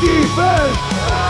defense!